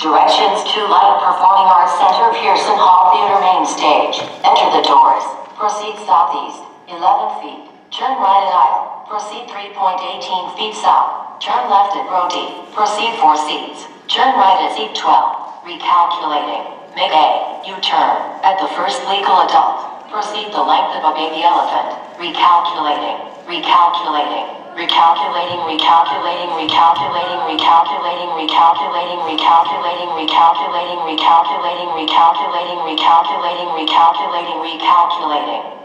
Directions to Light Performing Arts Center Pearson Hall Theater Main Stage. Enter the doors. Proceed southeast, 11 feet. Turn right at aisle. Proceed 3.18 feet south. Turn left at row D. Proceed 4 seats. Turn right at seat 12. Recalculating. Make a U-turn at the first legal adult. Proceed the length of a baby elephant. Recalculating. Recalculating recalculating, recalculating, recalculating, recalculating, recalculating, recalculating, recalculating, recalculating, recalculating, recalculating, recalculating, recalculating.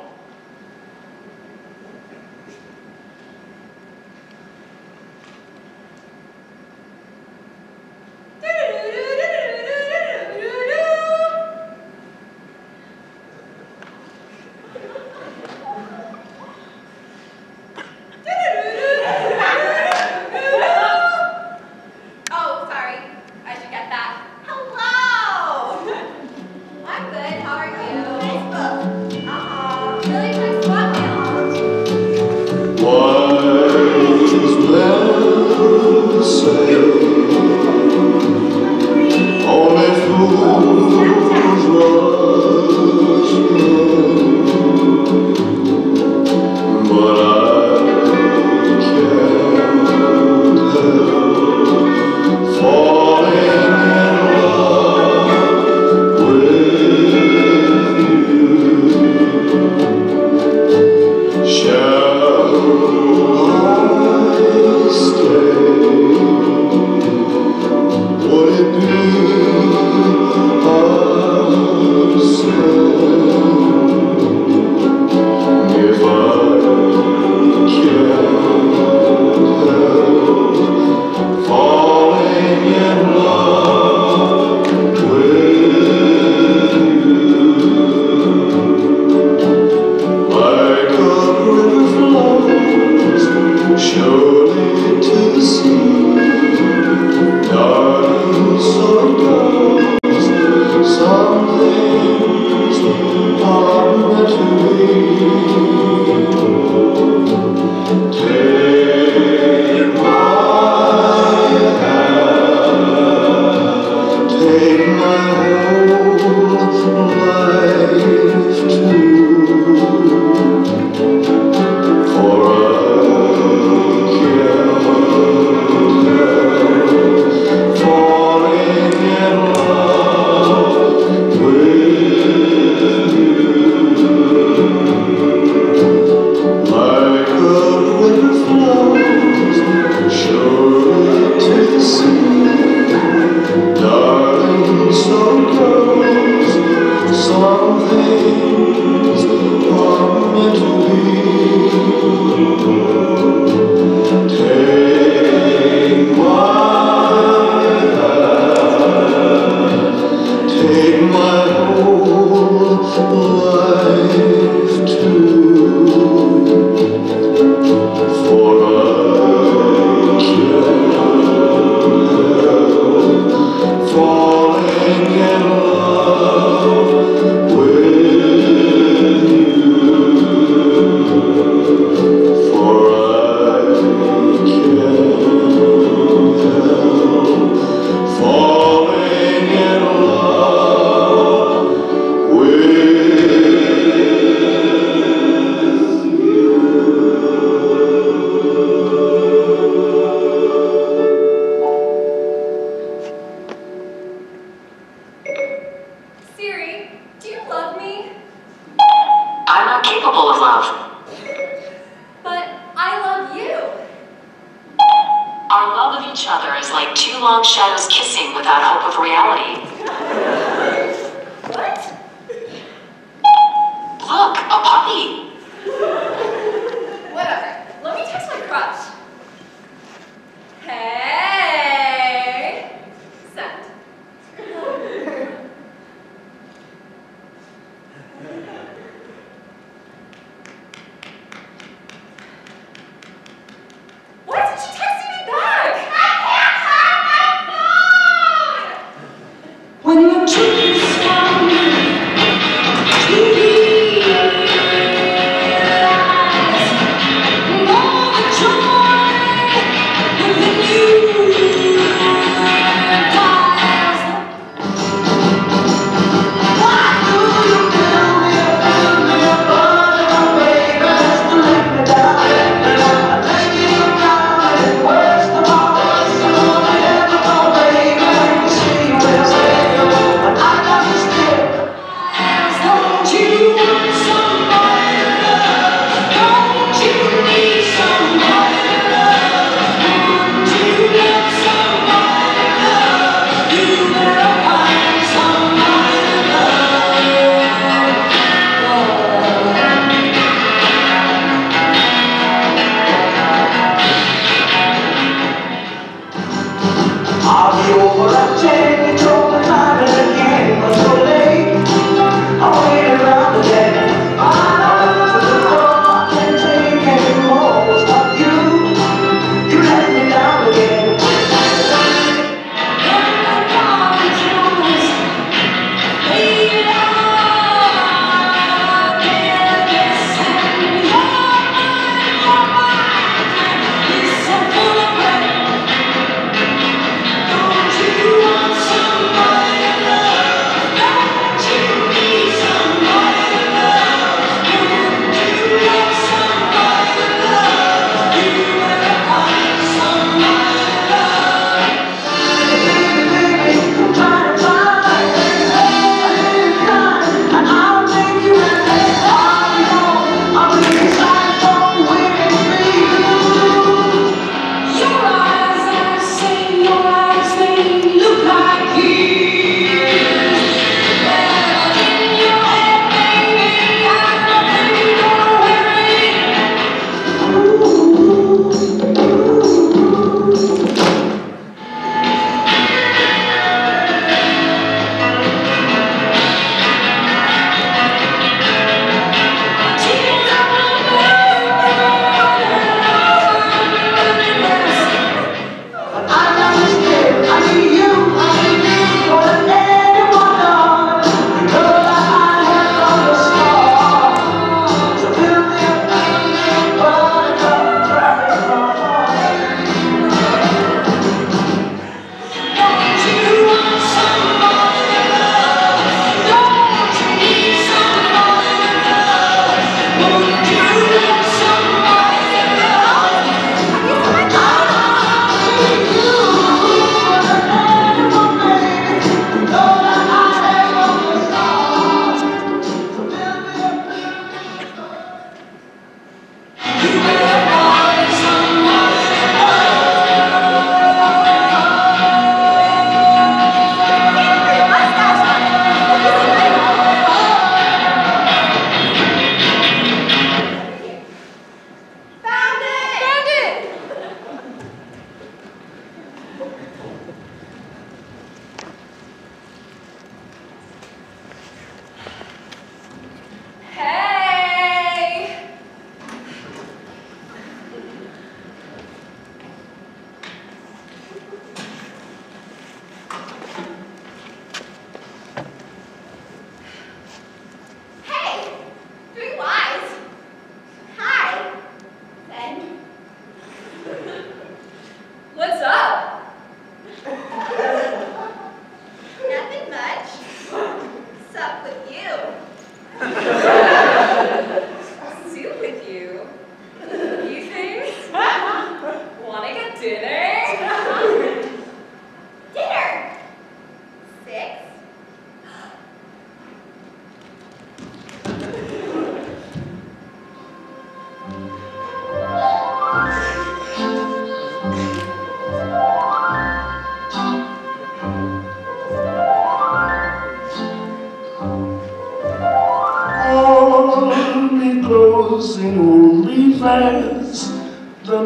each other is like two long shadows kissing without hope of reality.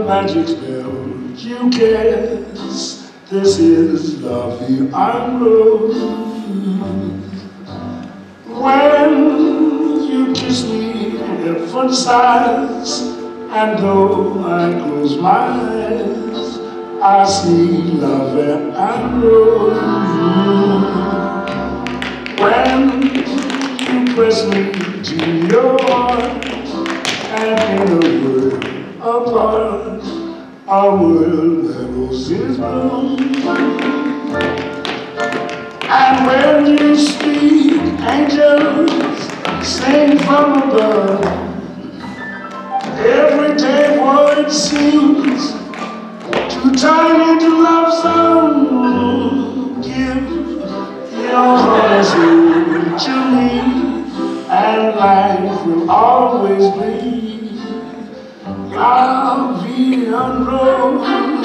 The magic spell you cast. This is la vie en rose. When you kiss me, heaven sighs, and though I close my eyes, I see love and rose. When you press me to your heart, and in a word apart, a world that roses bloom. And when you speak, angels sing from above. Every day word seems to turn into love song. Give your heart to me, and life will always be. I'll be unrolled.